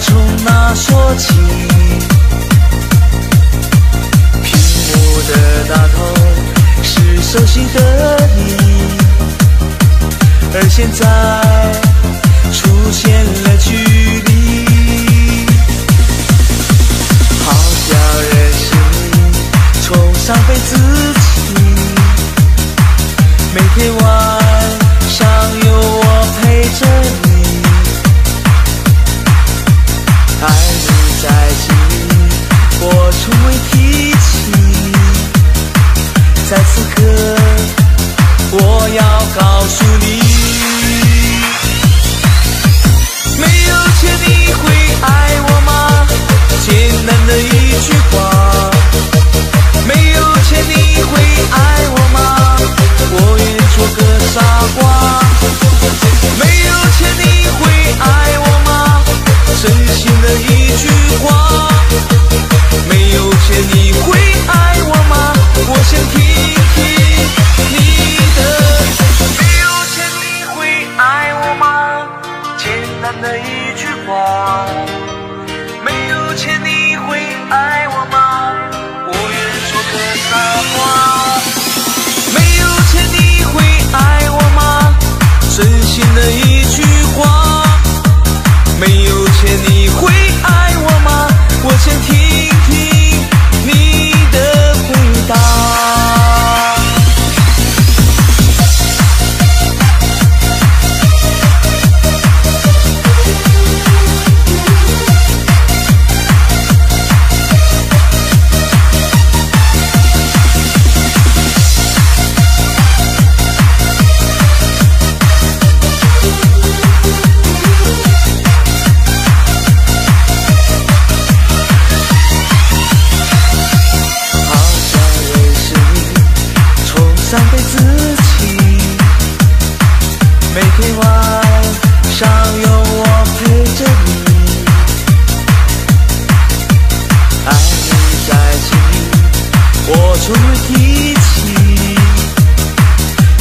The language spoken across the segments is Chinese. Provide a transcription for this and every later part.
从那说起屏幕的那头是熟悉的你而现在出现了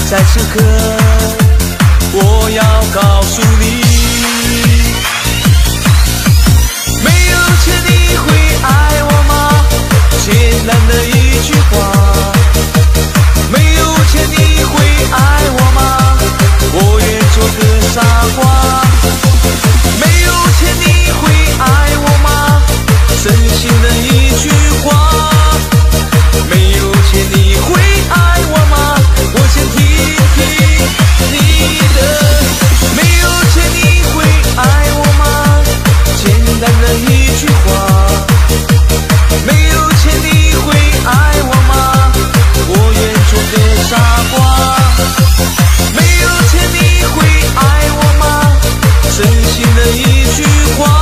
在此刻我要告诉你新的一句话。